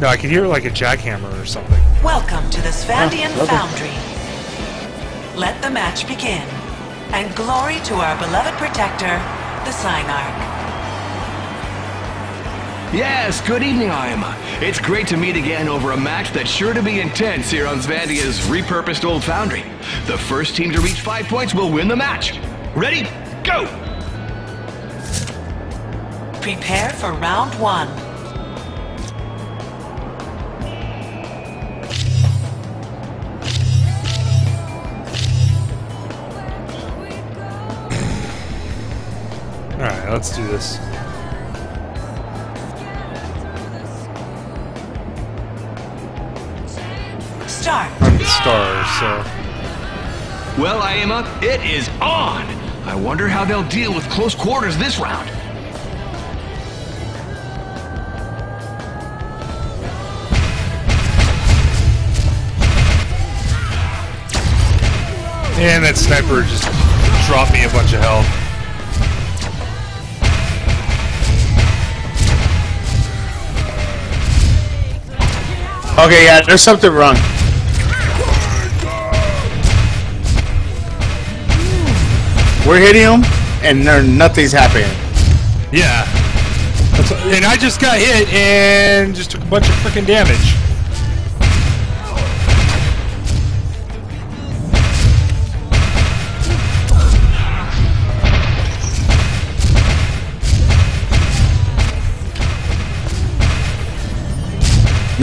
No, I could hear like a jackhammer or something. Welcome to the Svandian Oh. Foundry. Let the match begin. And glory to our beloved protector, the Synarch. Yes, good evening, Ayama. It's great to meet again over a match that's sure to be intense here on Svandia's repurposed old foundry. The first team to reach five points will win the match. Ready? Go! Prepare for round one. Alright, let's do this. Start. I'm the star, so. Well, Ayama, it is on! I wonder how they'll deal with close quarters this round. And that sniper just dropped me a bunch of health. Okay, yeah, there's something wrong. We're hitting him, and there nothing's happening. Yeah. And I just got hit and just took a bunch of freaking damage.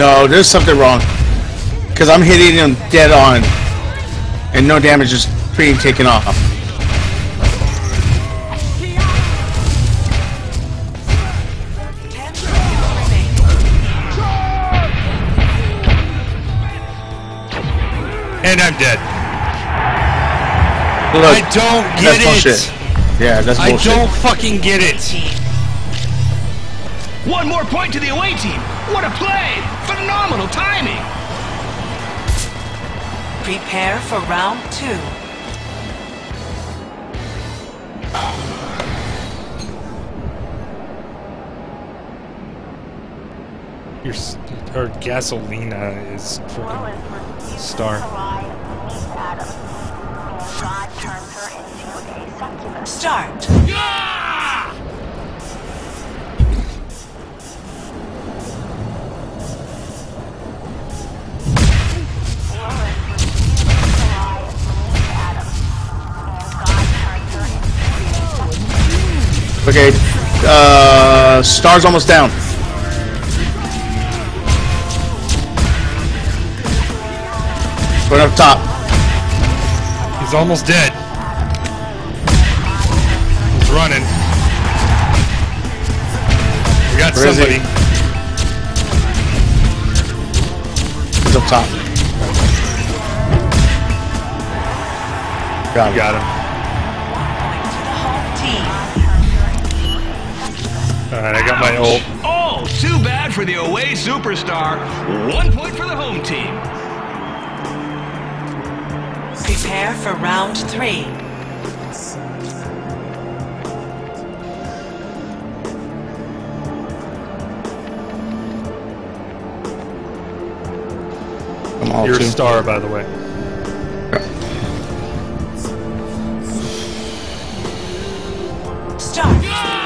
No, there's something wrong. Because I'm hitting him dead on, and no damage is being taken off. Ten seconds remaining. And I'm dead. Look, I don't get that's it. bullshit. Yeah, that's bullshit. I don't fucking get it. One more point to the away team. What a play! Phenomenal timing! Prepare for round two. Your s- or gasolina is freaking star. Start. Okay, uh, star's almost down. Going up top. He's almost dead. He's running. We got Where is he? somebody. He's up top. Got him. Got him. Alright, I got my ult. Oh, too bad for the away superstar. One point for the home team. Prepare for round three. I'm You're a two. star, by the way. Start.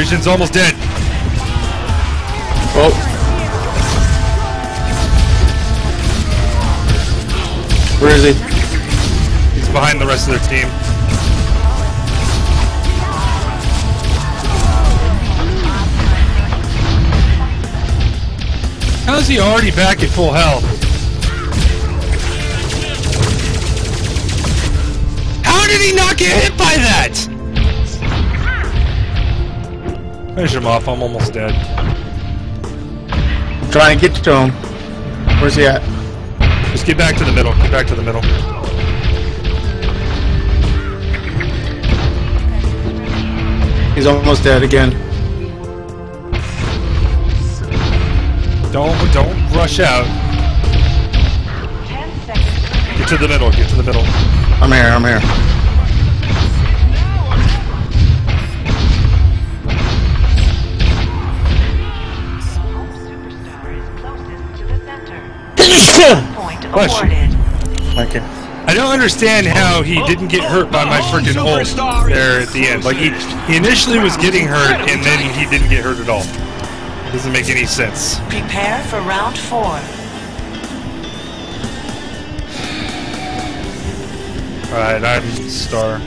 Region's almost dead. Oh, where is he? He's behind the rest of their team. How is he already back at full health? How did he not get hit by that? Finish him off, I'm almost dead. I'm trying to get to him. Where's he at? Just get back to the middle, get back to the middle. He's almost dead again. Don't don't rush out. Get to the middle. Get to the middle. I'm here. I'm here. Center. Point Bless you. awarded. Thank you. I don't understand how he oh. didn't get hurt by my freaking ult there at the end. Like he, he initially was getting hurt and then he didn't get hurt at all. Doesn't make any sense. Prepare for round four. Alright, I'm star.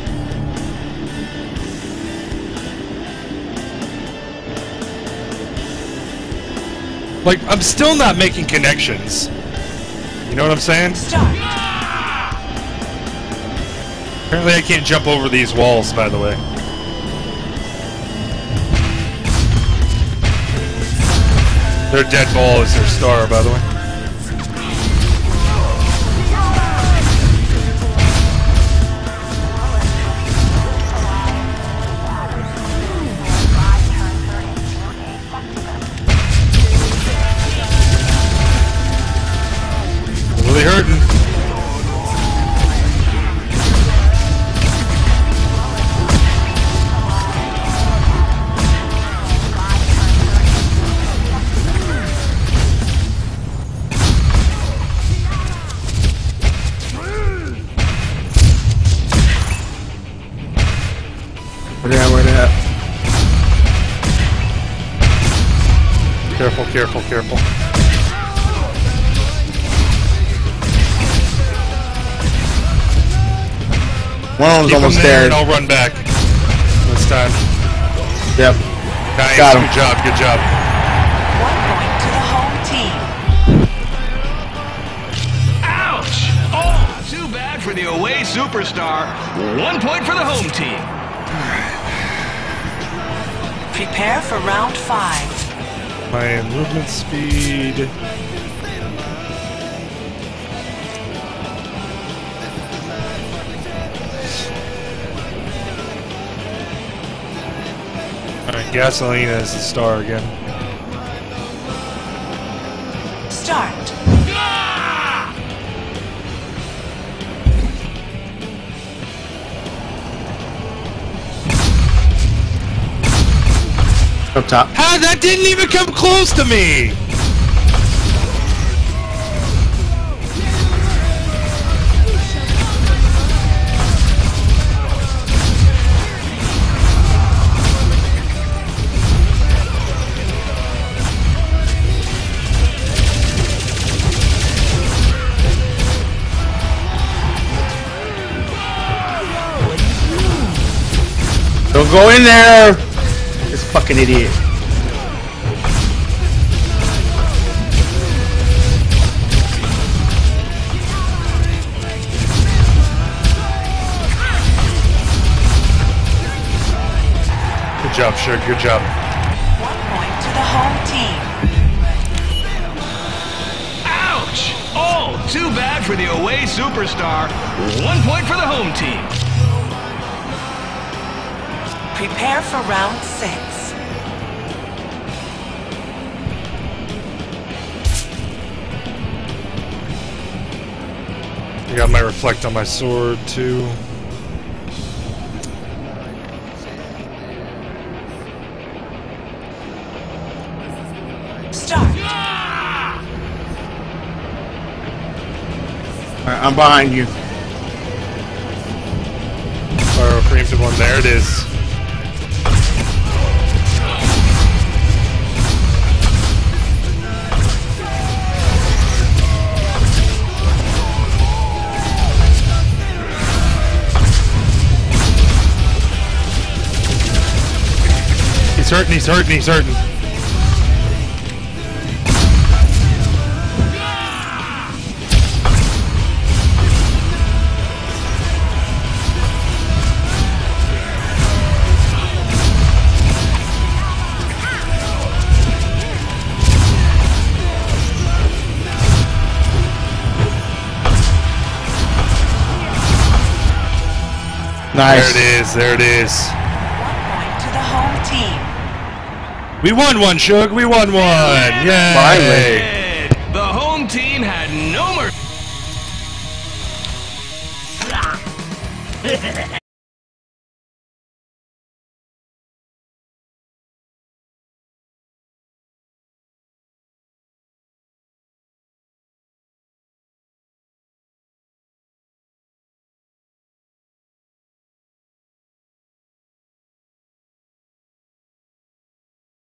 Like, I'm still not making connections. You know what I'm saying? Start. Apparently I can't jump over these walls, by the way. Their dead ball is their star, by the way. Careful, careful, careful. One of them's Keep almost him there there. and I'll run back. This time. Yep. Nice. Got him. Good job, good job. One point to the home team. Ouch! Oh, too bad for the away superstar. One point for the home team. Prepare for round five. My movement speed. Alright, Gasolina is the star again. Start. Up top. How that didn't even come close to me! Don't go in there! This fucking idiot. Good job, Suge, good job. One point to the home team. Ouch! Oh, too bad for the away superstar. One point for the home team. Prepare for round six. I got my reflect on my sword too. Start. Alright, I'm behind you. Fire a preemptive one. There it is. Hurting, he's hurting, he's hurting. Nice. There it is, there it is. One point to the home team. We won one, Shug. We won one. Yay! Finally. The home team had no mercy.